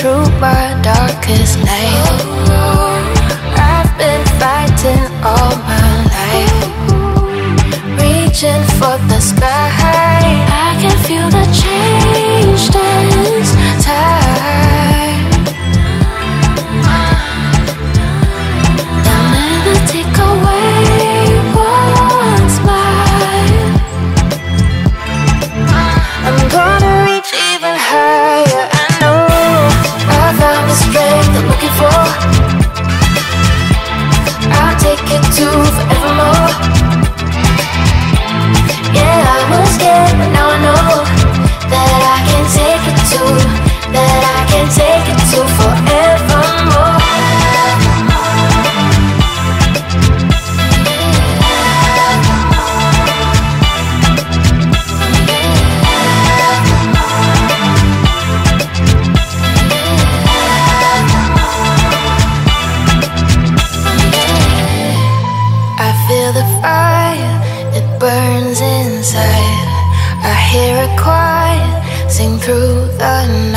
through my darkest night. I've been fighting all my life Reaching for the sky. through the night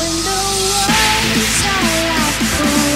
When the words are like bullets,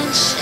sunshine.